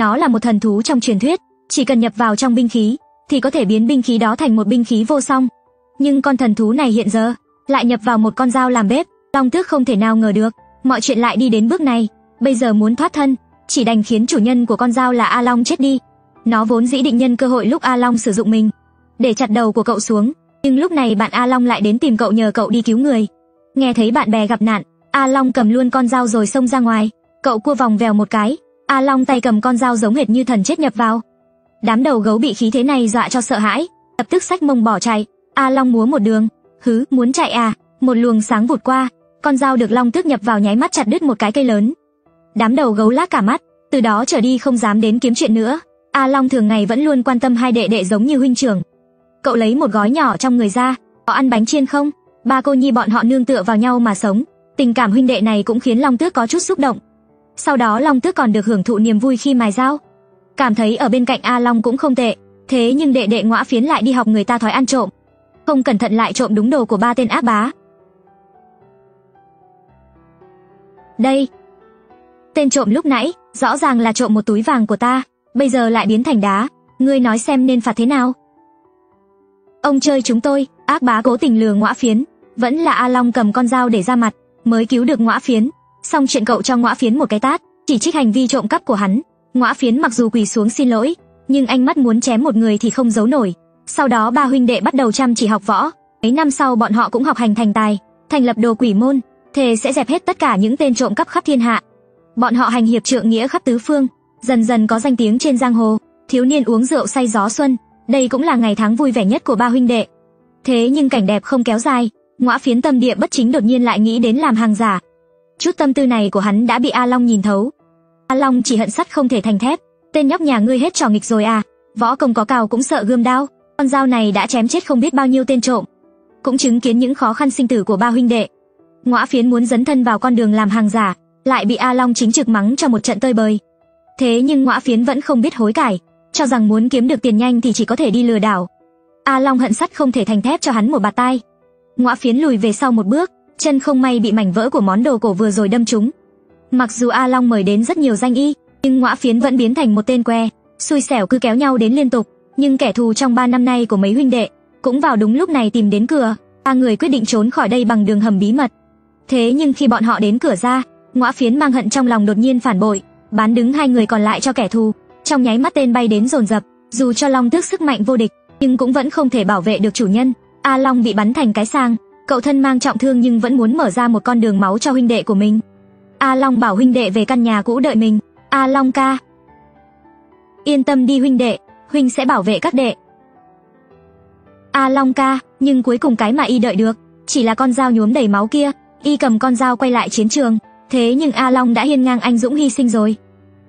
Nó là một thần thú trong truyền thuyết, chỉ cần nhập vào trong binh khí thì có thể biến binh khí đó thành một binh khí vô song. Nhưng con thần thú này hiện giờ lại nhập vào một con dao làm bếp, Long Tước không thể nào ngờ được, mọi chuyện lại đi đến bước này, bây giờ muốn thoát thân, chỉ đành khiến chủ nhân của con dao là A Long chết đi. Nó vốn dĩ định nhân cơ hội lúc A Long sử dụng mình để chặt đầu của cậu xuống, nhưng lúc này bạn A Long lại đến tìm cậu nhờ cậu đi cứu người. Nghe thấy bạn bè gặp nạn, A Long cầm luôn con dao rồi xông ra ngoài, cậu cua vòng vèo một cái, A Long tay cầm con dao giống hệt như thần chết nhập vào. Đám đầu gấu bị khí thế này dọa cho sợ hãi, lập tức sách mông bỏ chạy. A Long múa một đường, hứ, muốn chạy à? Một luồng sáng vụt qua, con dao được Long Tước nhập vào nháy mắt chặt đứt một cái cây lớn. Đám đầu gấu lác cả mắt, từ đó trở đi không dám đến kiếm chuyện nữa. A Long thường ngày vẫn luôn quan tâm hai đệ đệ giống như huynh trưởng. Cậu lấy một gói nhỏ trong người ra, họ ăn bánh chiên không? Ba cô nhi bọn họ nương tựa vào nhau mà sống, tình cảm huynh đệ này cũng khiến Long Tước có chút xúc động. Sau đó Long Tước còn được hưởng thụ niềm vui khi mài dao. Cảm thấy ở bên cạnh A Long cũng không tệ, thế nhưng đệ đệ ngõa phiến lại đi học người ta thói ăn trộm. Không cẩn thận lại trộm đúng đồ của ba tên ác bá. Đây. Tên trộm lúc nãy, rõ ràng là trộm một túi vàng của ta, bây giờ lại biến thành đá, ngươi nói xem nên phạt thế nào? Ông chơi chúng tôi, ác bá cố tình lừa ngõa phiến, vẫn là A Long cầm con dao để ra mặt, mới cứu được ngõa phiến. Xong chuyện cậu cho ngõa phiến một cái tát, chỉ trích hành vi trộm cắp của hắn. Ngõa phiến mặc dù quỳ xuống xin lỗi, nhưng anh mắt muốn chém một người thì không giấu nổi. Sau đó ba huynh đệ bắt đầu chăm chỉ học võ. Mấy năm sau bọn họ cũng học hành thành tài, thành lập đồ quỷ môn, thề sẽ dẹp hết tất cả những tên trộm cắp khắp thiên hạ. Bọn họ hành hiệp trượng nghĩa khắp tứ phương, dần dần có danh tiếng trên giang hồ. Thiếu niên uống rượu say gió xuân, đây cũng là ngày tháng vui vẻ nhất của ba huynh đệ. Thế nhưng cảnh đẹp không kéo dài, ngõa phiến tâm địa bất chính đột nhiên lại nghĩ đến làm hàng giả. Chút tâm tư này của hắn đã bị A Long nhìn thấu. A Long chỉ hận sắt không thể thành thép, tên nhóc nhà ngươi hết trò nghịch rồi à, võ công có cao cũng sợ gươm đao, con dao này đã chém chết không biết bao nhiêu tên trộm. Cũng chứng kiến những khó khăn sinh tử của ba huynh đệ. Ngõa phiến muốn dấn thân vào con đường làm hàng giả, lại bị A Long chính trực mắng cho một trận tơi bời. Thế nhưng ngõa phiến vẫn không biết hối cải, cho rằng muốn kiếm được tiền nhanh thì chỉ có thể đi lừa đảo. A Long hận sắt không thể thành thép cho hắn một bạt tai. Ngõa phiến lùi về sau một bước, chân không may bị mảnh vỡ của món đồ cổ vừa rồi đâm trúng. Mặc dù A Long mời đến rất nhiều danh y, nhưng ngõa phiến vẫn biến thành một tên que, xui xẻo cứ kéo nhau đến liên tục, nhưng kẻ thù trong ba năm nay của mấy huynh đệ cũng vào đúng lúc này tìm đến cửa, ba người quyết định trốn khỏi đây bằng đường hầm bí mật. Thế nhưng khi bọn họ đến cửa ra, ngõa phiến mang hận trong lòng đột nhiên phản bội, bán đứng hai người còn lại cho kẻ thù. Trong nháy mắt tên bay đến dồn dập, dù cho Long Tước sức mạnh vô địch, nhưng cũng vẫn không thể bảo vệ được chủ nhân. A Long bị bắn thành cái sang, cậu thân mang trọng thương nhưng vẫn muốn mở ra một con đường máu cho huynh đệ của mình. A Long bảo huynh đệ về căn nhà cũ đợi mình. A Long ca, yên tâm đi huynh đệ, huynh sẽ bảo vệ các đệ. A Long ca, nhưng cuối cùng cái mà y đợi được, chỉ là con dao nhuốm đầy máu kia, y cầm con dao quay lại chiến trường, thế nhưng A Long đã hiên ngang anh dũng hy sinh rồi.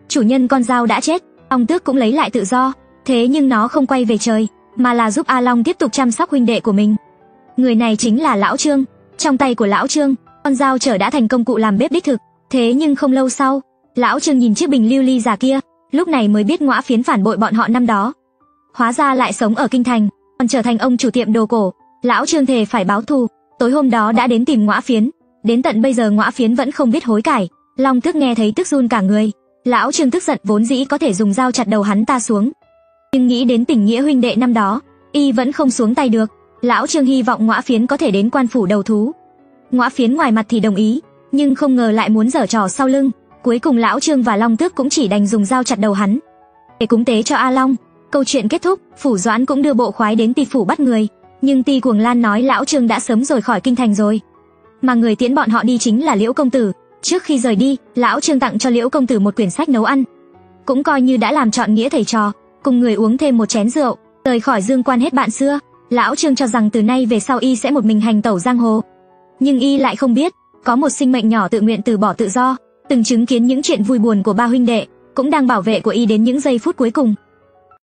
Chủ nhân con dao đã chết, ong Tước cũng lấy lại tự do, thế nhưng nó không quay về trời, mà là giúp A Long tiếp tục chăm sóc huynh đệ của mình. Người này chính là lão Trương, trong tay của lão Trương, con dao trở đã thành công cụ làm bếp đích thực, thế nhưng không lâu sau, lão Trương nhìn chiếc bình lưu ly già kia, lúc này mới biết ngõa phiến phản bội bọn họ năm đó. Hóa ra lại sống ở kinh thành, còn trở thành ông chủ tiệm đồ cổ, lão Trương thề phải báo thù, tối hôm đó đã đến tìm ngõa phiến, đến tận bây giờ ngõa phiến vẫn không biết hối cải, Long Tước nghe thấy tức run cả người, lão Trương tức giận vốn dĩ có thể dùng dao chặt đầu hắn ta xuống, nhưng nghĩ đến tình nghĩa huynh đệ năm đó, y vẫn không xuống tay được, lão Trương hy vọng ngõa phiến có thể đến quan phủ đầu thú. Ngõa phiến ngoài mặt thì đồng ý, nhưng không ngờ lại muốn giở trò sau lưng, cuối cùng lão Trương và Long Tước cũng chỉ đành dùng dao chặt đầu hắn. Để cúng tế cho A Long, câu chuyện kết thúc, phủ Doãn cũng đưa bộ khoái đến Ti phủ bắt người, nhưng Ti Cuồng Lan nói lão Trương đã sớm rời khỏi kinh thành rồi. Mà người tiễn bọn họ đi chính là Liễu công tử, trước khi rời đi, lão Trương tặng cho Liễu công tử một quyển sách nấu ăn, cũng coi như đã làm chọn nghĩa thầy trò, cùng người uống thêm một chén rượu, rời khỏi dương quan hết bạn xưa. Lão Trương cho rằng từ nay về sau y sẽ một mình hành tẩu giang hồ, nhưng y lại không biết, có một sinh mệnh nhỏ tự nguyện từ bỏ tự do, từng chứng kiến những chuyện vui buồn của ba huynh đệ, cũng đang bảo vệ của y đến những giây phút cuối cùng.